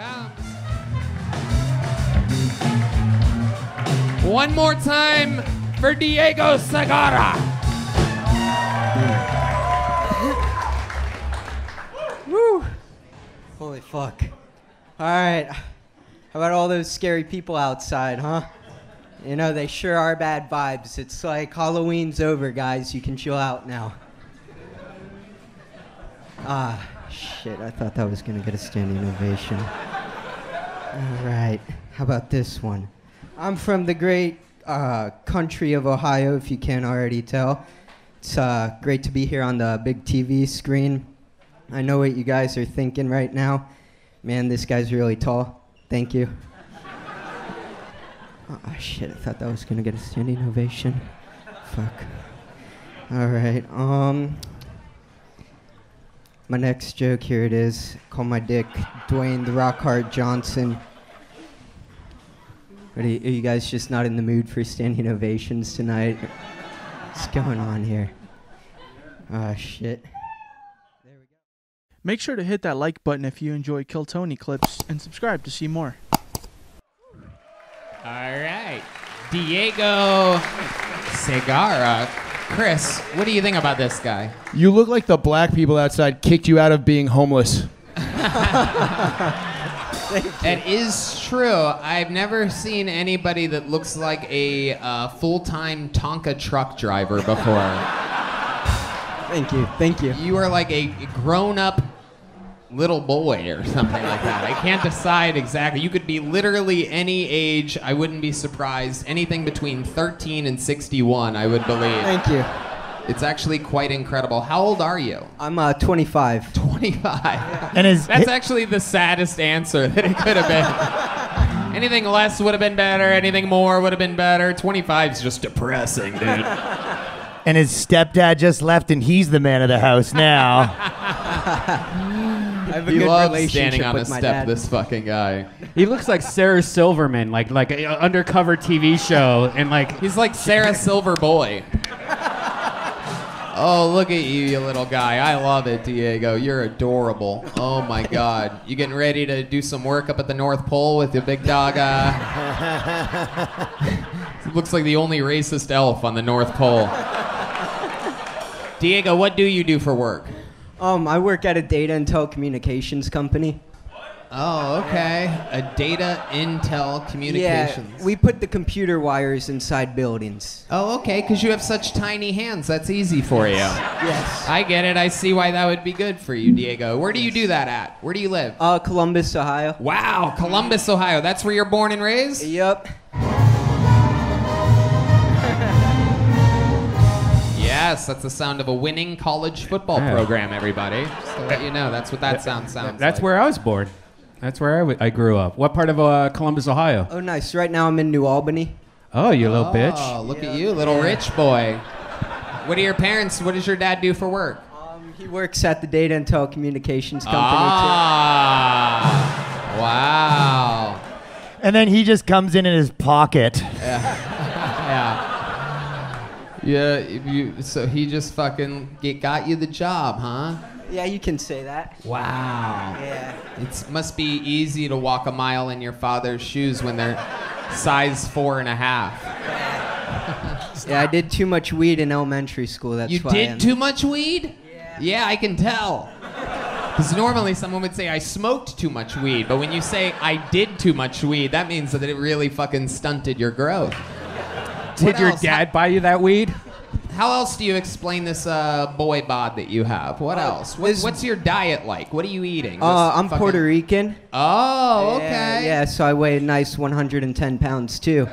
comes. One more time for Diego Segarra. Woo! Holy fuck. All right. How about all those scary people outside, huh? You know, they sure are bad vibes. It's like Halloween's over, guys. You can chill out now. Ah, shit. I thought that was going to get a standing ovation. All right. How about this one? I'm from the great uh, country of Ohio, if you can't already tell. It's uh, great to be here on the big TV screen. I know what you guys are thinking right now. Man, this guy's really tall. Thank you. Oh, shit, I thought that was gonna get a standing ovation. Fuck. Alright, um. My next joke, here it is. Call my dick Dwayne the Rockhart Johnson. Are you, are you guys just not in the mood for standing ovations tonight? What's going on here? Ah, shit. Make sure to hit that like button if you enjoy Kill Tony clips and subscribe to see more. All right. Diego Segarra. Chris, what do you think about this guy? You look like the black people outside kicked you out of being homeless. It is true. I've never seen anybody that looks like a uh, full-time Tonka truck driver before. Thank you, thank you. You are like a grown-up little boy or something like that. I can't decide exactly. You could be literally any age. I wouldn't be surprised. Anything between 13 and 61, I would believe. Thank you. It's actually quite incredible. How old are you? I'm uh, 25. 25. And is That's actually the saddest answer that it could have been. Anything less would have been better. Anything more would have been better. 25 is just depressing, dude. and his stepdad just left, and he's the man of the house now. I have a He good loves relationship standing on with the my step. dad. This fucking guy. He looks like Sarah Silverman, like like an undercover TV show, and like He's like Sarah Silver Boy. Oh, look at you, you little guy. I love it, Diego. You're adorable. Oh my God. You getting ready to do some work up at the North Pole with your big dog? Uh... Looks like the only racist elf on the North Pole. Diego, what do you do for work? Um, I work at a data and telecommunications company. Oh, okay. A data intel communications. Yeah, we put the computer wires inside buildings. Oh, okay, because you have such tiny hands. That's easy for you. Yes. I get it. I see why that would be good for you, Diego. Where do you do that at? Where do you live? Uh, Columbus, Ohio. Wow, Columbus, Ohio. That's where you're born and raised? Yep. Yes, that's the sound of a winning college football Yeah. program, everybody. Just to let you know, that's what that sound sounds like. that's like. where I was born. That's where I, w- I grew up. What part of uh, Columbus, Ohio? Oh, nice. Right now I'm in New Albany. Oh, you little bitch. Oh, look at you, little rich boy. What do your parents, what does your dad do for work? Um, he works at the data and telecommunications company Ah, wow. and then he just comes in in his pocket. Yeah. You, so he just fucking get, got you the job, huh? Yeah, you can say that. Wow. Yeah. It must be easy to walk a mile in your father's shoes when they're size four and a half. Yeah, I did too much weed in elementary school. That's You why did I'm- too much weed? Yeah. Yeah, I can tell. Because normally someone would say I smoked too much weed, but when you say I did too much weed, that means that it really fucking stunted your growth. Did your else? dad buy you that weed? How else do you explain this uh, boy bod that you have? What else? What, this- what's your diet like? What are you eating? Uh, Just I'm fucking- Puerto Rican. Oh, Yeah, okay. Yeah, so I weigh a nice 110 pounds too.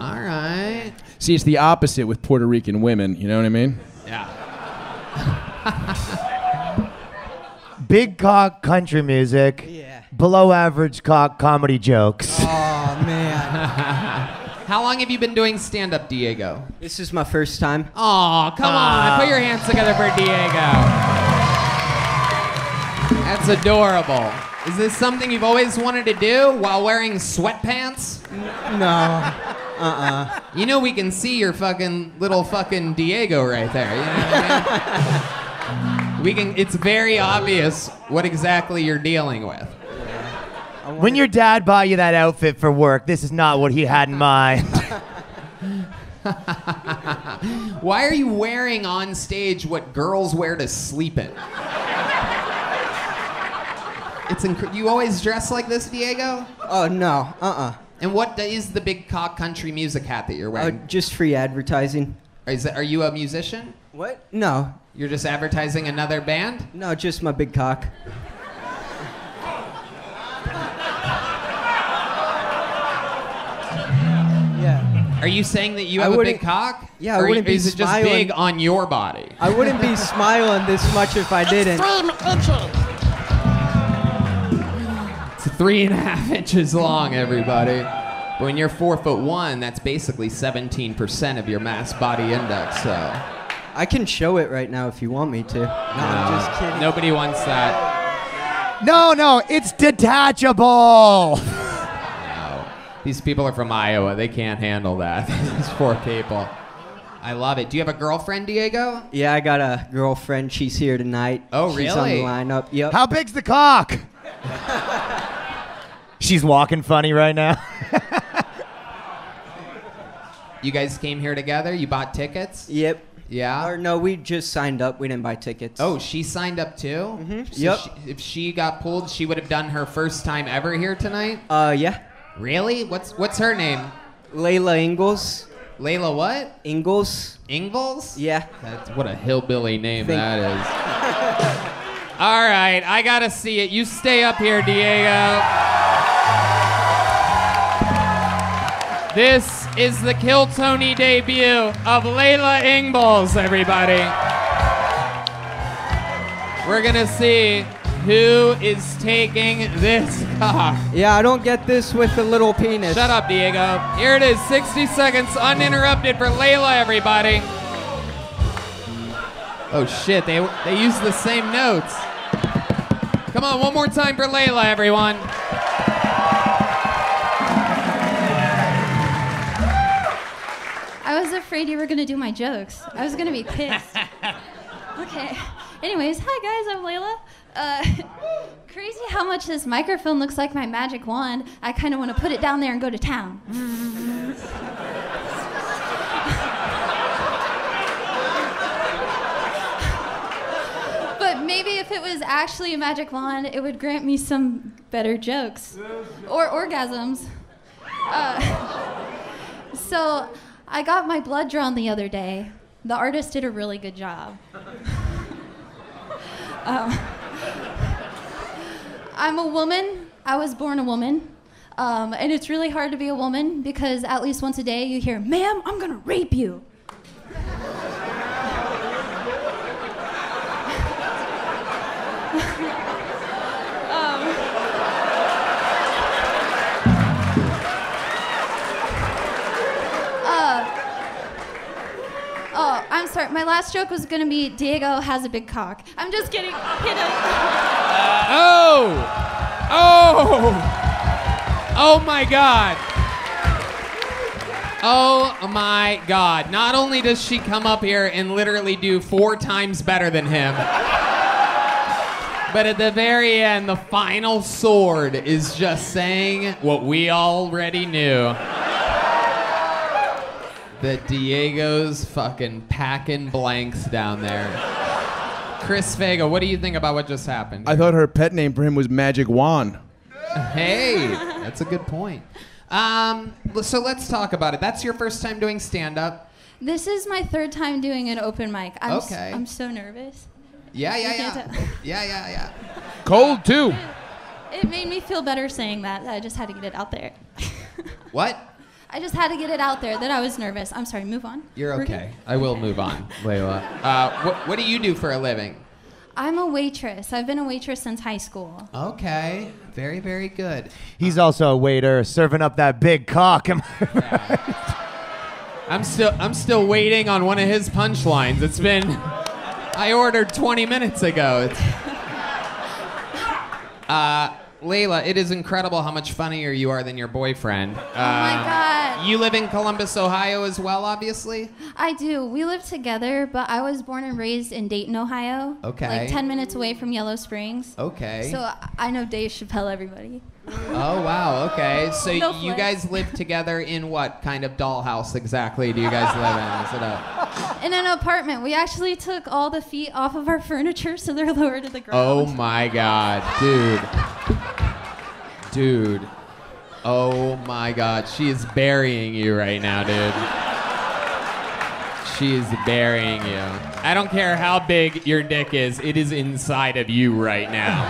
All right. See, it's the opposite with Puerto Rican women. You know what I mean? Yeah. Big cock country music. Yeah. Below average cock comedy jokes. How long have you been doing stand up, Diego? this is my first time. Oh, come on. Ah. Put your hands together for Diego. That's adorable. Is this something you've always wanted to do while wearing sweatpants? No. Uh-uh. You know we can see your fucking little fucking Diego right there. You know what I mean? we can it's very obvious what exactly you're dealing with. When your dad bought you that outfit for work, this is not what he had in mind. Why are you wearing on stage what girls wear to sleep in? It's inc- you always dress like this, Diego? Oh no, uh-uh. And what is the big cock country music hat that you're Uh, wearing? just free advertising. Is that, are you a musician? What? No, You're just advertising another band? no, just my big cock. Are you saying that you I have a big wouldn't- cock? Yeah, I or wouldn't be is it just smiling. big on your body? I wouldn't be smiling this much if I didn't. It's three and a half inches long, everybody. But when you're four foot one, that's basically 17% of your mass body index. So I can show it right now if you want me to. No, I'm just kidding. nobody wants that. no, no, it's detachable. No. These people are from Iowa. They can't handle that. These poor people. I love it. Do you have a girlfriend, Diego? Yeah, I got a girlfriend. She's here tonight. Oh, She's on the lineup. Yep. How big's the cock? She's walking funny right now. You guys came here together. You bought tickets. Yep. Yeah. Or no, we just signed up. We didn't buy tickets. Oh, she signed up too. Mm-hmm. Yep. if she got pulled, she would have done her first time ever here tonight. Uh, yeah. Really? What's what's her name? Layla Ingalls. Layla what? Ingalls. Ingles? Yeah. That's what a hillbilly name Think- that is. All right, I gotta see it. You stay up here, Diego. This is the Kill Tony debut of Layla Ingballs, everybody. We're gonna see who is taking this cock. Yeah, I don't get this with the little penis. Shut up, Diego. Here it is, 60 seconds uninterrupted for Layla, everybody. Oh shit, they they used the same notes. Come on, one more time for Layla, everyone. I was afraid you were gonna do my jokes. I was gonna be pissed. Okay. Anyways, hi guys, I'm Layla. Uh, crazy how much this microphone looks like my magic wand. I kind of want to put it down there and go to town. but maybe if it was actually a magic wand, it would grant me some better jokes or orgasms. Uh, so I got my blood drawn the other day. The artist did a really good job. Um, I'm a woman. I was born a woman. Um, and it's really hard to be a woman because at least once a day you hear, ma'am, I'm gonna rape you. sorry. My last joke was gonna be Diego has a big cock. I'm just kidding. Hit him. Uh, oh! Oh! Oh my god. Oh my god. Not only does she come up here and literally do four times better than him, but at the very end, the final sword is just saying what we already knew. That Diego's fucking packing blanks down there. Chris Faga, what do you think about what just happened? I thought her pet name for him was Magic Wand. Hey, that's a good point. Um, so let's talk about it. That's your first time doing stand up. This is my third time doing an open mic. I'm, Okay. I'm so nervous. Yeah, yeah, yeah. Yeah, yeah, yeah. Cold too. It made me feel better saying that. I just had to get it out there. What? I just had to get it out there that I was nervous. I'm sorry. Move on. You're We're okay. I will move on, Layla. Uh, what, what do you do for a living? I'm a waitress. I've been a waitress since high school. Okay. Very, very good. He's also a waiter serving up that big cock. Am I right? I'm still I'm still waiting on one of his punchlines. It's been I ordered 20 minutes ago. It's, uh, Layla, it is incredible how much funnier you are than your boyfriend. Uh, oh my god. You live in Columbus, Ohio as well, obviously? I do. We live together, but I was born and raised in Dayton, Ohio. Okay. Like 10 minutes away from Yellow Springs. Okay. So I- I know Dave Chappelle, everybody. oh, wow. Okay. So No you guys live together in what kind of dollhouse exactly do you guys live in? Is it a. In an apartment, we actually took all the feet off of our furniture so they're lower to the ground. Oh my god, dude. Dude. Oh my god, she is burying you right now, dude. She is burying you. I don't care how big your dick is, it is inside of you right now.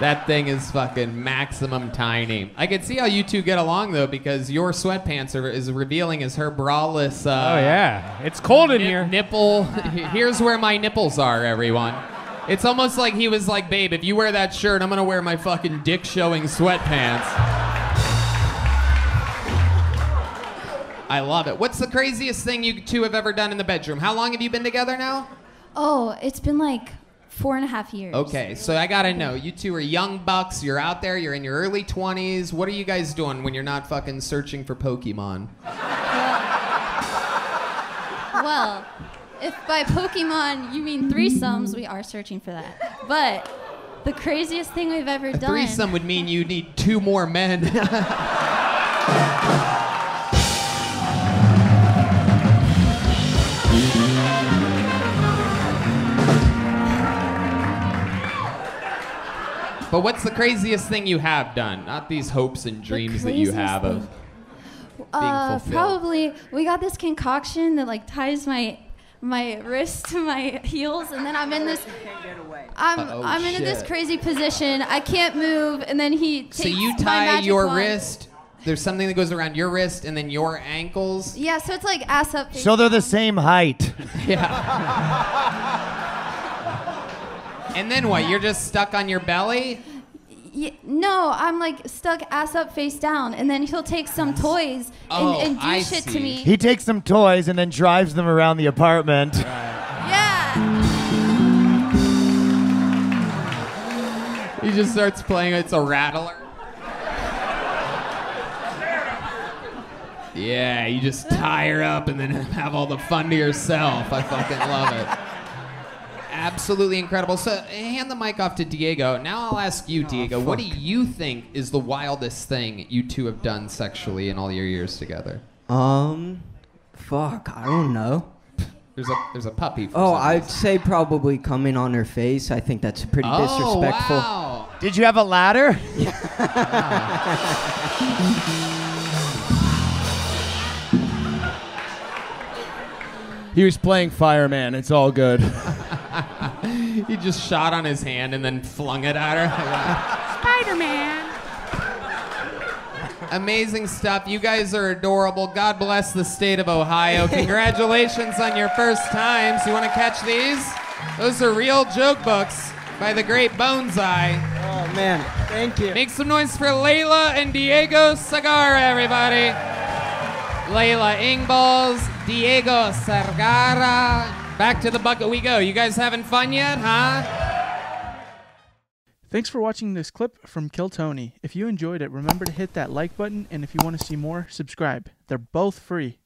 That thing is fucking maximum tiny. I can see how you two get along though, because your sweatpants are is revealing as her braless. Uh, Oh yeah, it's cold in nip- here. Nipple. Here's where my nipples are, everyone. It's almost like he was like, babe, if you wear that shirt, I'm gonna wear my fucking dick showing sweatpants. I love it. What's the craziest thing you two have ever done in the bedroom? How long have you been together now? Oh, it's been like four and a half years. Okay, so I gotta know. You two are young bucks. You're out there. You're in your early 20s. What are you guys doing when you're not fucking searching for Pokemon? Well, if by Pokemon you mean threesomes, we are searching for that. But the craziest thing we've ever A done. threesome would mean you need two more men. But what's the craziest thing you have done? Not these hopes and dreams that you have of being Uh, fulfilled. probably we got this concoction that like ties my my wrist to my heels, and then I'm in this. I'm Uh-oh, I'm in this crazy position. I can't move, and then he takes So you my tie magic your wand. wrist. There's something that goes around your wrist and then your ankles. Yeah, so it's like ass up. face So they're the same height. Yeah. and then what? You're just stuck on your belly? Y- no, I'm like stuck ass up, face down, and then he'll take some toys and, Oh, and do I shit see. to me. He takes some toys and then drives them around the apartment. yeah. He just starts playing. It's a rattler. Yeah, you just tie her up and then have all the fun to yourself. I fucking love it. Absolutely incredible. So, hand the mic off to Diego. Now I'll ask you, Diego, what do you think is the wildest thing you two have done sexually in all your years together? Um, fuck, I don't know. There's a there's a puppy. For Oh, I'd reason. say probably coming on her face. I think that's pretty Oh, disrespecful. wow. Did you have a ladder? He was playing fireman. It's all good. He just shot on his hand and then flung it at her. Spider-Man. Amazing stuff. You guys are adorable. God bless the state of Ohio. Congratulations on your first times. You want to catch these? Those are real joke books by the great Boneseye. Oh man, thank you. Make some noise for Layla and Diego Segarra, everybody. Layla Ingballs, Diego Sargara. Back to the bucket we go. You guys having fun yet, huh? Thanks for watching this clip from Kill Tony. If you enjoyed it, remember to hit that like button, and if you want to see more, subscribe. They're both free.